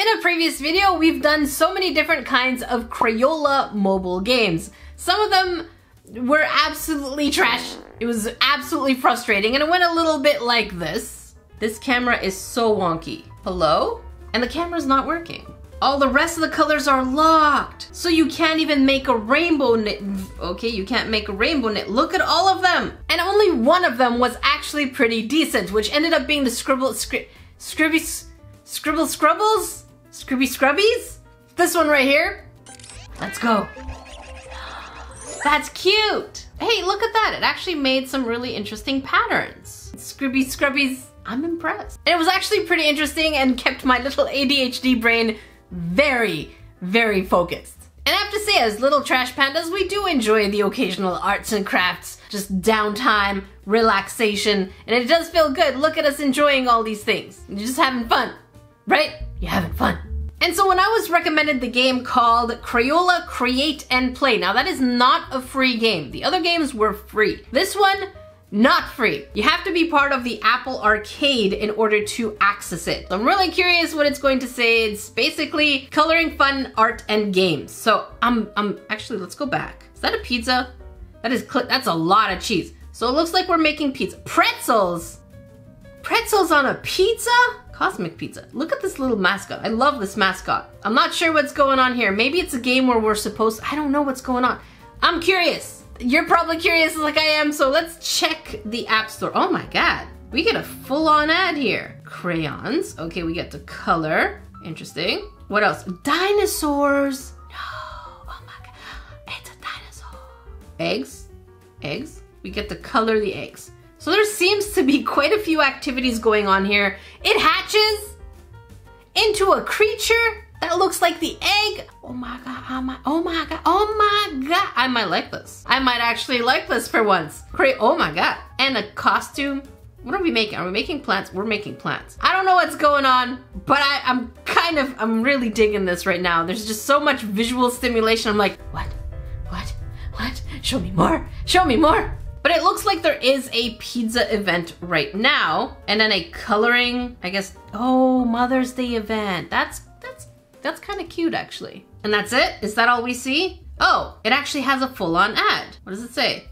In a previous video, we've done so many different kinds of Crayola mobile games. Some of them were absolutely trash. It was absolutely frustrating and it went a little bit like this. This camera is so wonky. Hello? And the camera's not working. All the rest of the colors are locked. So you can't even make a rainbow knit. Okay, you can't make a rainbow knit. Look at all of them. And only one of them was actually pretty decent, which ended up being the scribble, scri scribby, scribble scrubbles? Scrubby scrubbies? This one right here. Let's go. That's cute. Hey, look at that. It actually made some really interesting patterns. Scrubby scrubbies, I'm impressed. And it was actually pretty interesting and kept my little ADHD brain very, very focused. And I have to say, as little trash pandas, we do enjoy the occasional arts and crafts, just downtime, relaxation, and it does feel good. Look at us enjoying all these things. You're just having fun, right? You're having fun. And so when I was recommended the game called Crayola Create and Play, now that is not a free game. The other games were free. This one, not free. You have to be part of the Apple Arcade in order to access it. I'm really curious what it's going to say. It's basically coloring fun art and games. So I'm, I'm actually, let's go back. Is that a pizza? That is, that's a lot of cheese. So it looks like we're making pizza. Pretzels! Pretzels on a pizza? Cosmic Pizza. Look at this little mascot. I love this mascot. I'm not sure what's going on here. Maybe it's a game where we're supposed, I don't know what's going on. I'm curious. You're probably curious like I am, so let's check the App Store. Oh my God, we get a full-on ad here. Crayons, okay, we get the color. Interesting. What else? Dinosaurs. No, oh my God, it's a dinosaur. Eggs, eggs. We get to color the eggs. So there seems to be quite a few activities going on here. It hatches into a creature that looks like the egg. Oh my God, oh my, oh my God, oh my God. I might like this. I might actually like this for once. Great, oh my God. And a costume. What are we making? Are we making plants? We're making plants. I don't know what's going on, but I, I'm kind of, I'm really digging this right now. There's just so much visual stimulation. I'm like, what, what, what? Show me more, show me more. But it looks like there is a pizza event right now, and then a coloring, I guess, oh, Mother's Day event. That's that's that's kind of cute, actually. And that's it? Is that all we see? Oh, it actually has a full-on ad. What does it say?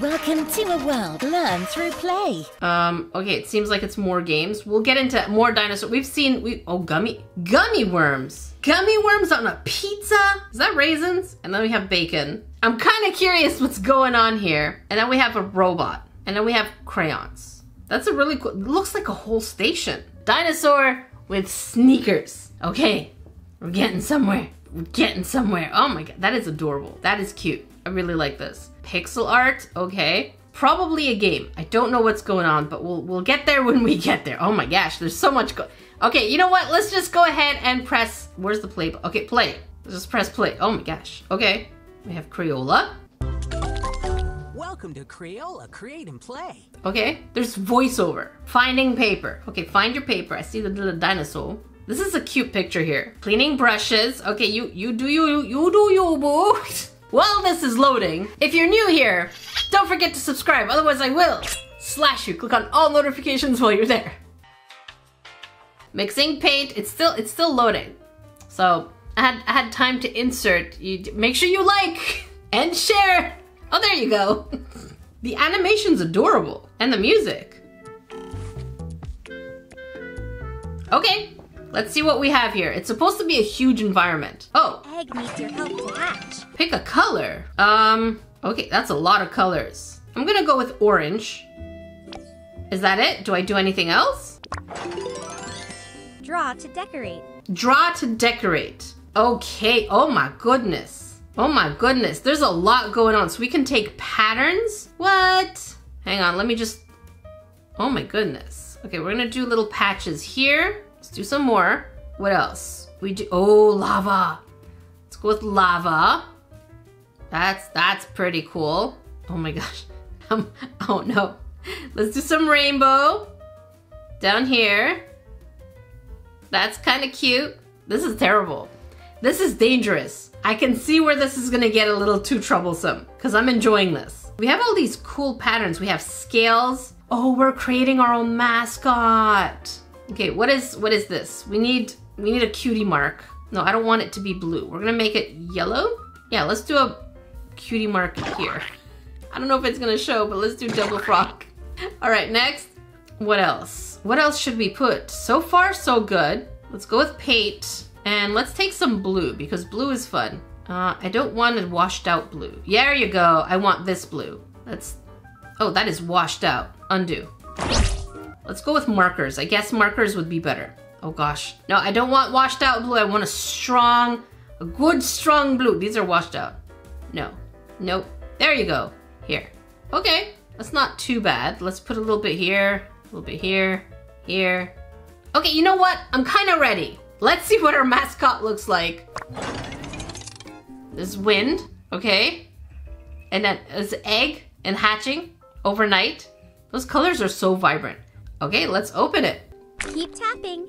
Welcome to a world learn through play. Um, okay, it seems like it's more games. We'll get into more dinosaur. We've seen, we oh, gummy, gummy worms. Gummy worms on a pizza? Is that raisins? And then we have bacon. I'm kind of curious what's going on here. And then we have a robot. And then we have crayons. That's a really cool, looks like a whole station. Dinosaur with sneakers. Okay, we're getting somewhere. We're getting somewhere. Oh my god, that is adorable. That is cute. I really like this. Pixel art, okay. Probably a game. I don't know what's going on, but we'll we'll get there when we get there. Oh my gosh, there's so much Okay, you know what? Let's just go ahead and press, where's the play? Okay, play. Let's just press play. Oh my gosh. Okay, we have Crayola. Welcome to Crayola Create and Play. Okay, there's voiceover. Finding paper. Okay, find your paper. I see the little dinosaur. This is a cute picture here. Cleaning brushes. Okay, you you do you you do you boo. While this is loading, if you're new here, don't forget to subscribe, otherwise I will slash you. Click on all notifications while you're there. Mixing paint, it's still it's still loading. So I had I had time to insert. You make sure you like and share. Oh, there you go. the animation's adorable and the music. Okay, Let's see what we have here. It's supposed to be a huge environment. Oh. Egg needs your help to hatch. Pick a color. Um, okay, that's a lot of colors. I'm gonna go with orange. Is that it? Do I do anything else? Draw to decorate. Draw to decorate. Okay, oh my goodness. Oh my goodness, there's a lot going on. So we can take patterns? What? Hang on, let me just, oh my goodness. Okay, we're gonna do little patches here. Let's do some more. What else? We do, oh, lava. Let's go with lava. That's, that's pretty cool. Oh my gosh. Um, oh no. Let's do some rainbow. Down here. That's kind of cute. This is terrible. This is dangerous. I can see where this is gonna get a little too troublesome because I'm enjoying this. We have all these cool patterns. We have scales. Oh, we're creating our own mascot. Okay, what is what is this? We need we need a cutie mark. No, I don't want it to be blue. We're gonna make it yellow. Yeah, let's do a cutie mark here. I don't know if it's gonna show, but let's do double frog. All right, next. What else? What else should we put? So far, so good. Let's go with paint and let's take some blue because blue is fun. Uh, I don't want a washed out blue. Yeah, there you go. I want this blue. That's, oh, that is washed out. Undo. Let's go with markers. I guess markers would be better. Oh gosh. No, I don't want washed out blue. I want a strong, a good strong blue. These are washed out. No. Nope. There you go. Here. Okay. That's not too bad. Let's put a little bit here, a little bit here, here. Okay, you know what? I'm kind of ready. Let's see what our mascot looks like. This wind, okay? And then this egg and hatching overnight. Those colors are so vibrant. Okay, let's open it. Keep tapping.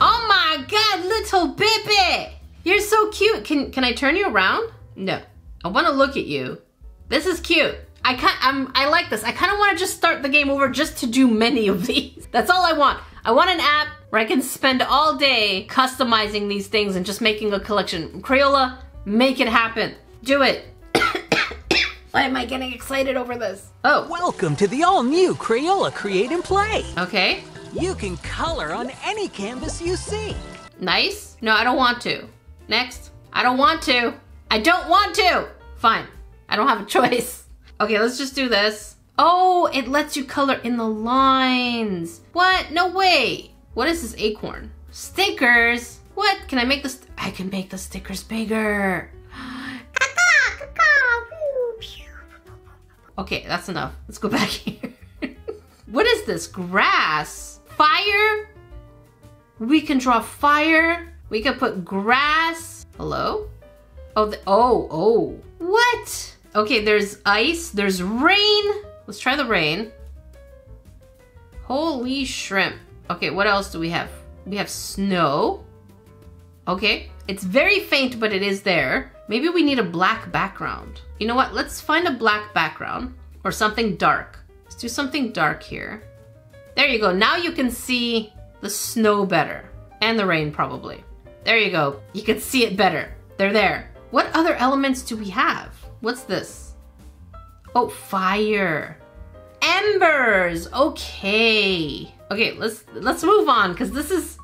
Oh my god, little baby! You're so cute. Can can I turn you around? No. I want to look at you. This is cute. I can I'm I like this. I kind of want to just start the game over just to do many of these. That's all I want. I want an app where I can spend all day customizing these things and just making a collection. Crayola, make it happen. Do it. Why am I getting excited over this? Oh, Welcome to the all-new Crayola Create and Play. okay. You can color on any canvas you see. Nice. No, I don't want to. Next. I don't want to. I don't want to. Fine. I don't have a choice. Okay, let's just do this. Oh, it lets you color in the lines. What? No way. What is this acorn? Stickers? What? Can I make this? I can make the stickers bigger. Okay, that's enough. Let's go back here. what is this? Grass? Fire? We can draw fire. We can put grass. Hello? Oh, the, oh, oh. What? Okay, there's ice. There's rain. Let's try the rain. Holy shrimp. Okay, what else do we have? We have snow. Okay, it's very faint, but it is there. Maybe we need a black background. You know what? Let's find a black background or something dark. Let's do something dark here. There you go. Now you can see the snow better and the rain probably. There you go. You can see it better. They're there. What other elements do we have? What's this? Oh, fire. Embers. Okay. Okay, let's let's move on because this is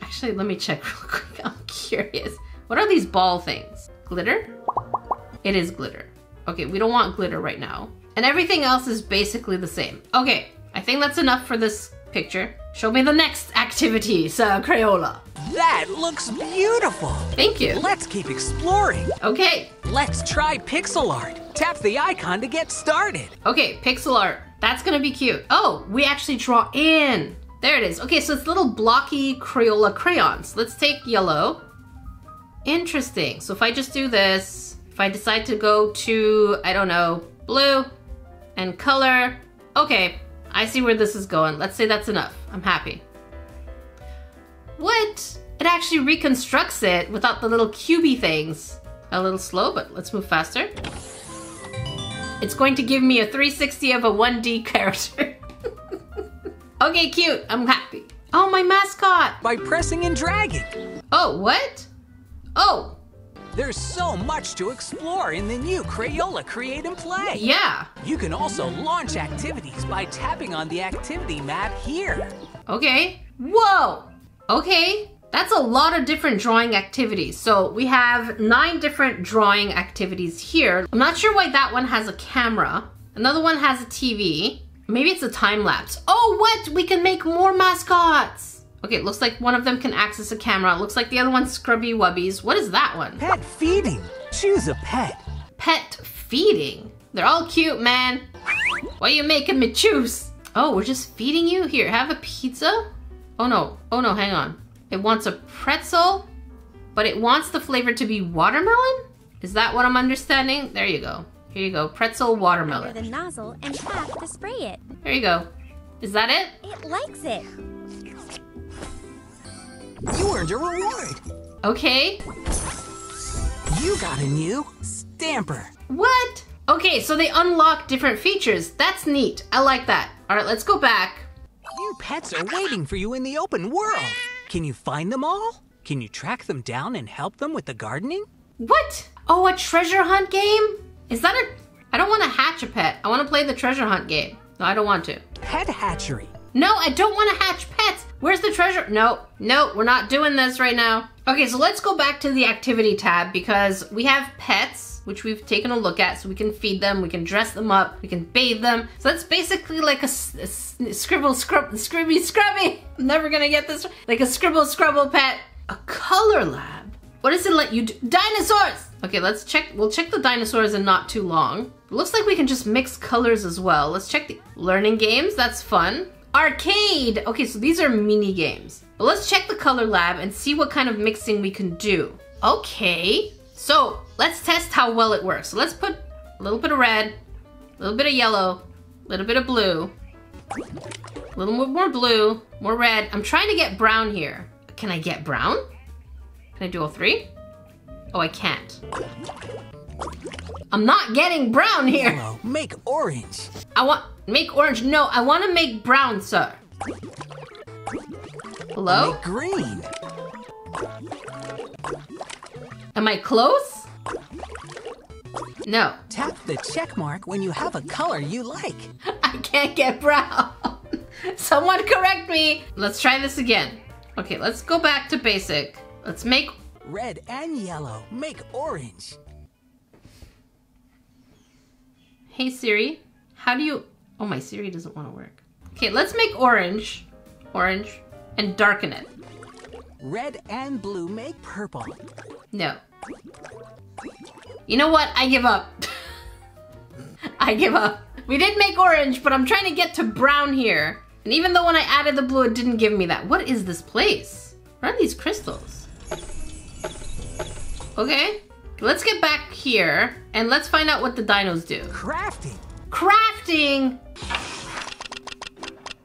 actually let me check real quick. I'm curious. What are these ball things? Glitter? It is glitter. Okay, we don't want glitter right now. And everything else is basically the same. Okay, I think that's enough for this picture. Show me the next activity, Sir Crayola. That looks beautiful. Thank you. Let's keep exploring. Okay, Let's try pixel art. Tap the icon to get started. okay, pixel art. That's gonna be cute. Oh, we actually draw in. There it is. Okay, so it's little blocky Crayola crayons. Let's take yellow. Interesting. So if I just do this, if I decide to go to, I don't know, blue and color, okay, I see where this is going. Let's say that's enough. I'm happy. What? It actually reconstructs it without the little cubey things. A little slow, but let's move faster. It's going to give me a 360 of a 1D character. okay, cute. I'm happy. Oh, my mascot. By pressing and dragging. Oh, what? Oh, There's so much to explore in the new Crayola Create and Play. yeah. You can also launch activities by tapping on the activity map here. Okay. Whoa. Okay. That's a lot of different drawing activities. So we have nine different drawing activities here. I'm not sure why that one has a camera. Another one has a TV. Maybe it's a time lapse. Oh, what? We can make more mascots. Okay, it looks like one of them can access a camera. It looks like the other one's Scrubby Wubbies. What is that one? Pet feeding. Choose a pet. Pet feeding. They're all cute, man. Why are you making me choose? Oh, we're just feeding you? Here, have a pizza? Oh no, oh no, hang on. It wants a pretzel, but it wants the flavor to be watermelon? Is that what I'm understanding? There you go. Here you go, pretzel Under watermelon. the nozzle and tap to spray it. There you go. Is that it? It likes it. You earned your reward. Okay. You got a new stamper. What? Okay, so they unlock different features. That's neat. I like that. All right, let's go back. New pets are waiting for you in the open world. Can you find them all? Can you track them down and help them with the gardening? What? Oh, a treasure hunt game? Is that a... I don't want to hatch a pet. I want to play the treasure hunt game. No, I don't want to. Pet hatchery. No, I don't want to hatch. Where's the treasure? No, no, we're not doing this right now. Okay, so let's go back to the activity tab because we have pets, which we've taken a look at, so we can feed them, we can dress them up, we can bathe them. So that's basically like a, scribble scrub, scribby scrubby. I'm never gonna get this. Like a scribble scrubble pet. A color lab. What does it let you do? Dinosaurs! Okay, let's check. We'll check the dinosaurs in not too long. It looks like we can just mix colors as well. Let's check the learning games. That's fun. Arcade! Okay, so these are mini games. But let's check the color lab and see what kind of mixing we can do. Okay, so let's test how well it works. So let's put a little bit of red, a little bit of yellow, a little bit of blue, a little more, more blue, more red. I'm trying to get brown here. Can I get brown? Can I do all three? Oh, I can't. I'm not getting brown here. Yellow, make orange. I want make orange. No, I want to make brown, sir. Hello? Make green. Am I close? No, Tap the check mark when you have a color you like. I can't get brown. Someone correct me. Let's try this again. Okay, let's go back to basic. Let's make Red and yellow, make orange. Hey Siri, how do you Oh, my Siri doesn't want to work. Okay, let's make orange. Orange and darken it. Red and blue make purple. No. You know what? I give up. I give up. We did make orange, but I'm trying to get to brown here. And even though when I added the blue, it didn't give me that. What is this place? What are these crystals? Okay, let's get back here and let's find out what the dinos do. Crafting. Crafting!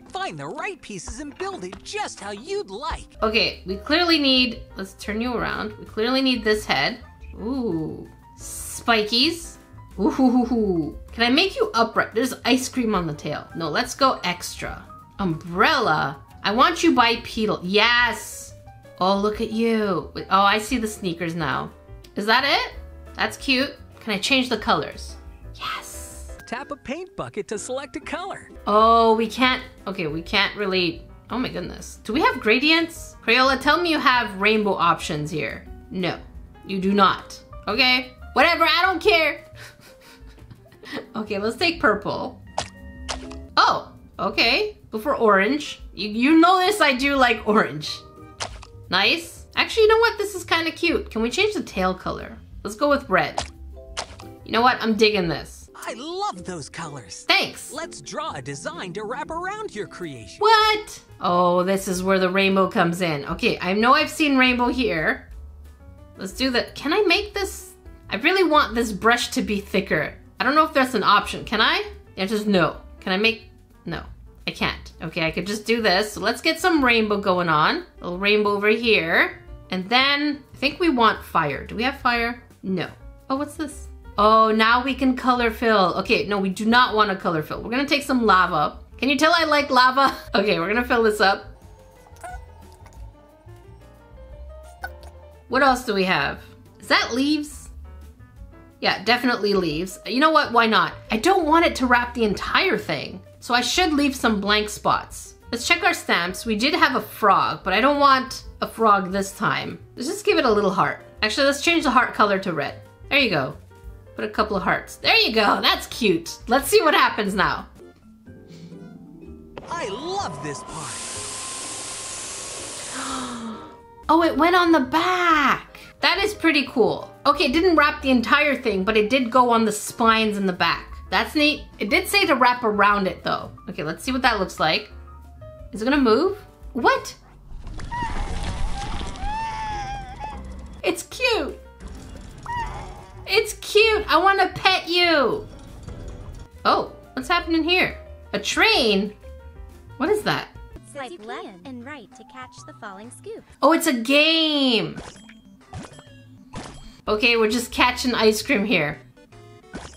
Find the right pieces and build it just how you'd like. Okay, we clearly need, let's turn you around. We clearly need this head. Ooh, spikies. Ooh, can I make you upright? There's ice cream on the tail. No, let's go extra. Umbrella. I want you bipedal. Yes. Oh, look at you. Oh, I see the sneakers now. Is that it? That's cute. Can I change the colors? Yes. Tap a paint bucket to select a color. Oh, we can't. Okay, we can't really. Oh my goodness. Do we have gradients? Crayola, tell me you have rainbow options here. No, you do not. Okay, whatever, I don't care. okay, let's take purple. Oh, okay. Go for orange. You, you notice I do like orange. Nice. Actually, you know what? This is kind of cute. Can we change the tail color? Let's go with red. You know what? I'm digging this. I love those colors. Thanks. Let's draw a design to wrap around your creation. What? Oh, this is where the rainbow comes in. Okay, I know I've seen rainbow here. Let's do that. Can I make this? I really want this brush to be thicker. I don't know if that's an option. Can I? The answer is no. Can I make? No, I can't. Okay, I could just do this. So let's get some rainbow going on. A little rainbow over here. And then I think we want fire. Do we have fire? No. Oh, what's this? Oh, now we can color fill. Okay, no, we do not want to color fill. We're gonna take some lava. Can you tell I like lava? Okay, we're gonna fill this up. What else do we have? Is that leaves? Yeah, definitely leaves. You know what? Why not? I don't want it to wrap the entire thing. So I should leave some blank spots. Let's check our stamps. We did have a frog, but I don't want a frog this time. Let's just give it a little heart. Actually, let's change the heart color to red. There you go. Put a couple of hearts. There you go. That's cute. Let's see what happens now. I love this part. Oh, it went on the back. That is pretty cool. Okay, it didn't wrap the entire thing, but it did go on the spines in the back. That's neat. It did say to wrap around it though. Okay, let's see what that looks like. Is it gonna move? What? It's cute. It's cute. I want to pet you. Oh, what's happening here? A train? What is that? Swipe left and right to catch the falling scoop. Oh, it's a game. Okay, we're just catching ice cream here.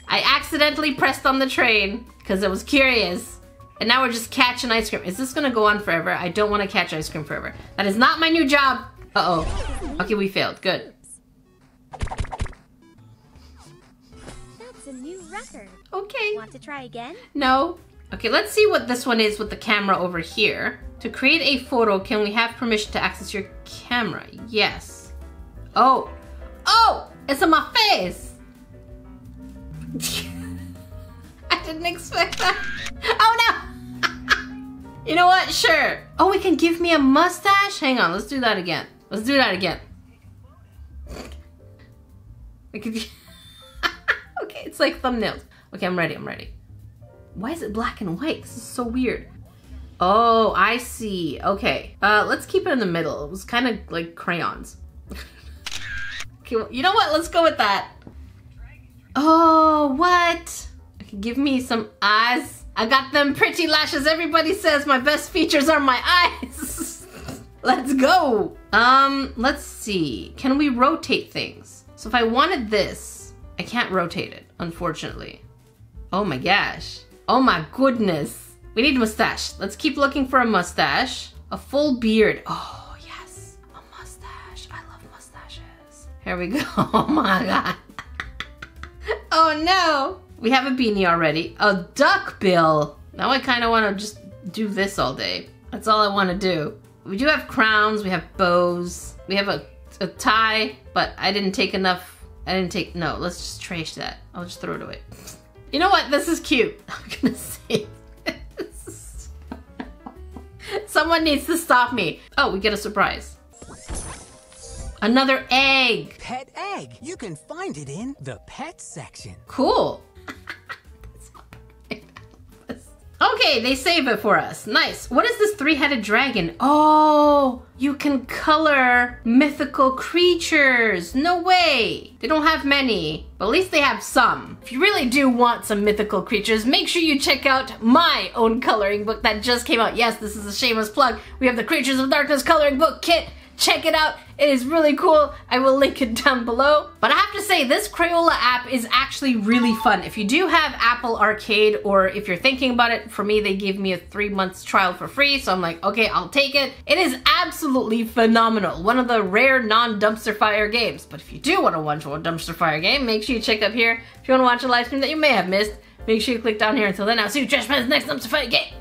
I accidentally pressed on the train because I was curious. And now we're just catching ice cream. Is this gonna go on forever? I don't wanna catch ice cream forever. That is not my new job. Uh-oh. Okay, we failed. Good. That's a new record. Okay. Want to try again? No. Okay, let's see what this one is with the camera over here. To create a photo, can we have permission to access your camera? Yes. Oh. Oh! It's on my face! I didn't expect that. Oh no! you know what? Sure. Oh, we can give me a mustache? Hang on, let's do that again. Let's do that again. Okay, it's like thumbnails. Okay, I'm ready, I'm ready. Why is it black and white? This is so weird. Oh, I see. Okay. Uh, let's keep it in the middle. It was kind of like crayons. okay, well, you know what? Let's go with that. Oh, what? Okay, give me some eyes. I got them pretty lashes. Everybody says my best features are my eyes. Let's go. Um, let's see. Can we rotate things? So if I wanted this, I can't rotate it, unfortunately. Oh my gosh. Oh my goodness. We need a mustache. Let's keep looking for a mustache. A full beard. Oh, yes. A mustache. I love mustaches. Here we go. Oh my god. oh no. We have a beanie already. A duck bill. Now I kind of want to just do this all day. That's all I want to do. We do have crowns. We have bows. We have a, a tie, but I didn't take enough. I didn't take, no, let's just trash that. I'll just throw it away. You know what? This is cute. I'm gonna say this. Someone needs to stop me. Oh, we get a surprise. Another egg. Pet egg. You can find it in the pet section. Cool. Okay, they save it for us. Nice. What is this three-headed dragon? Oh, you can color mythical creatures. No way. They don't have many, but at least they have some. If you really do want some mythical creatures, make sure you check out my own coloring book that just came out. Yes, this is a shameless plug. We have the Creatures of Darkness coloring book kit. Check it out. It is really cool. I will link it down below. But I have to say, this Crayola app is actually really fun. If you do have Apple Arcade, or if you're thinking about it, for me, they gave me a three months trial for free. So I'm like, okay, I'll take it. It is absolutely phenomenal. One of the rare non-dumpster fire games. But if you do want to watch a dumpster fire game, make sure you check up here. If you want to watch a live stream that you may have missed, make sure you click down here. Until then, I'll see you trash next dumpster fire game.